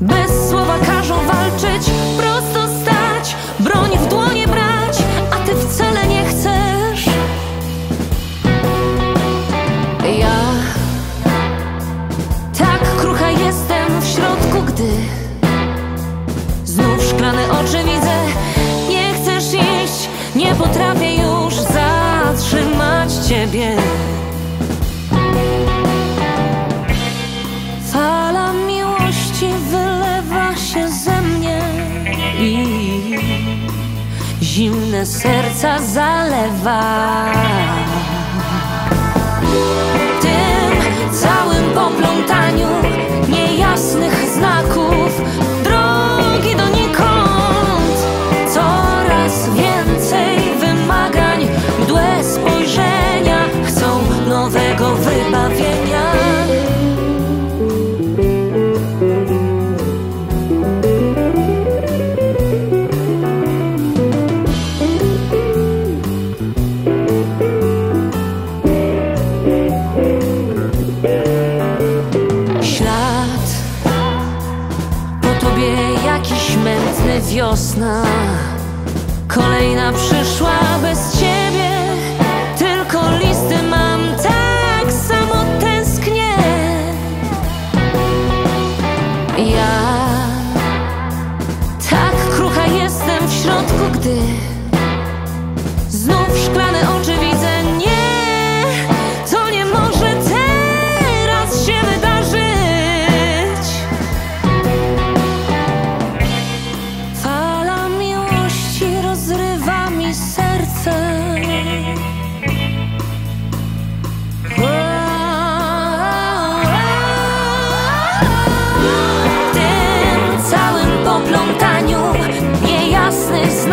Bez słowa każą walczyć, prosto stać, broń w dłonie brać, a ty wcale nie chcesz. Ja tak krucha jestem w środku, gdy znów szklane oczy widzę. Nie chcesz iść, nie potrafię już zatrzymać ciebie. Zimne serca zalewa. Wiosna. Kolejna przyszła bez ciebie Tylko listy mam, tak samo tęsknię. Ja tak krucha jestem w środku, gdy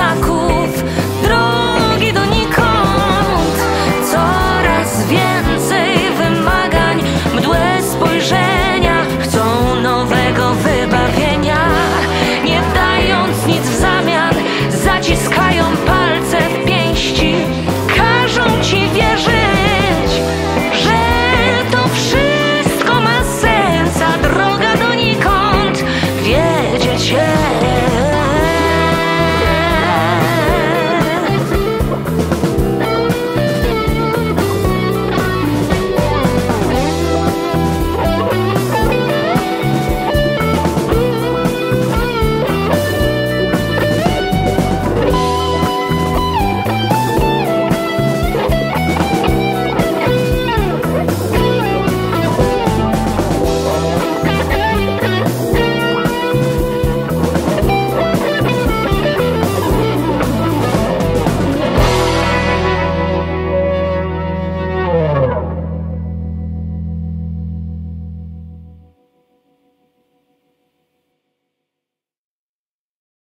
not cool.